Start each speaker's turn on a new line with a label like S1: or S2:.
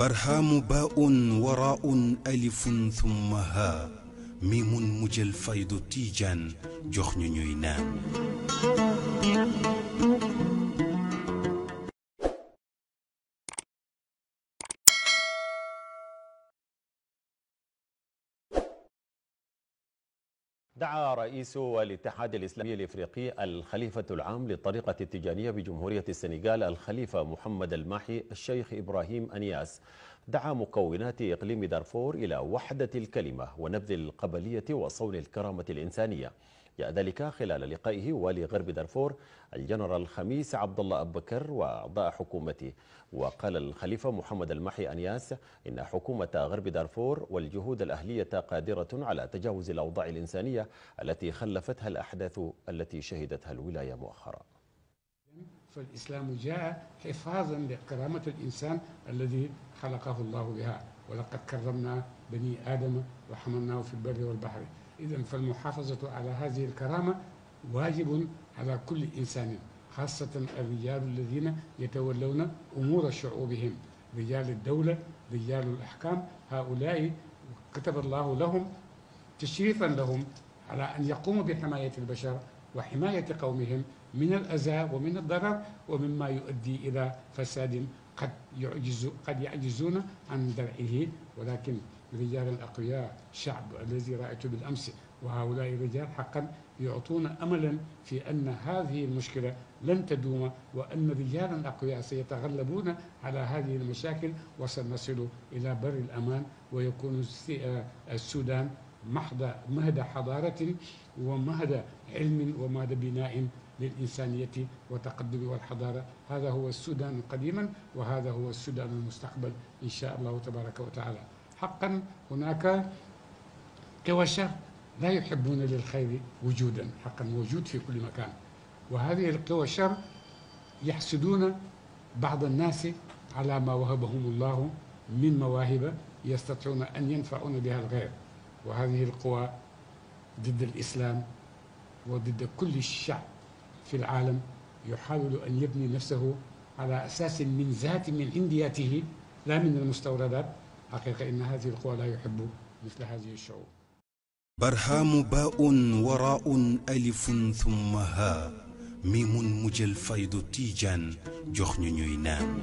S1: barhaamu baa'un waraa'un alifun thumma haa miimun mu jël faydu tiijaan jox ñu ñuy naan
S2: دعا رئيس الاتحاد الإسلامي الإفريقي الخليفة العام للطريقة التجانية بجمهورية السنغال الخليفة محمد الماحي الشيخ إبراهيم أنياس. دعا مكونات إقليم دارفور إلى وحدة الكلمة ونبذ القبلية وصون الكرامة الإنسانية. ذلك خلال لقائه والي غرب دارفور الجنرال خميس عبد الله أبو بكر وأعضاء حكومته. وقال الخليفة محمد المحي أنياس إن حكومة غرب دارفور والجهود الأهلية قادرة على تجاوز الأوضاع الإنسانية التي خلفتها الأحداث التي شهدتها الولاية مؤخرا.
S3: فالإسلام جاء حفاظا لكرامة الإنسان الذي خلقه الله بها. ولقد كرمنا بني آدم وحملناه في البر والبحر. إذا فالمحافظة على هذه الكرامة واجب على كل إنسان خاصة الرجال الذين يتولون أمور شعوبهم رجال الدولة رجال الأحكام. هؤلاء كتب الله لهم تشريفا لهم على أن يقوموا بحماية البشر وحماية قومهم من الأذى ومن الضرر ومما يؤدي إلى فساد قد يعجز قد يعجزون عن درعه. ولكن رجال الأقوياء شعب الذي رأيته بالأمس. وهؤلاء الرجال حقا يعطون أملا في أن هذه المشكلة لن تدوم وأن رجالا أقوياء سيتغلبون على هذه المشاكل وسنصل إلى بر الأمان ويكون السودان محض مهد حضارة ومهد علم ومهد بناء للإنسانية والتقدم والحضارة. هذا هو السودان قديما وهذا هو السودان المستقبل إن شاء الله تبارك وتعالى. حقا هناك قوى الشر لا يحبون للخير وجودا حقا موجود في كل مكان. وهذه القوى الشر يحسدون بعض الناس على ما وهبهم الله من مواهب يستطيعون أن ينفعون بها الغير. وهذه القوى ضد الإسلام وضد كل الشعب في العالم يحاول أن يبني نفسه على أساس من ذات من عندياته لا من المستوردات حقيقة إن هذه القوى لا يحب مثل هذه الشعوب.
S1: برهام باء وراء ألف ثم ها. ميم مجل فيض تيجان جخن نينان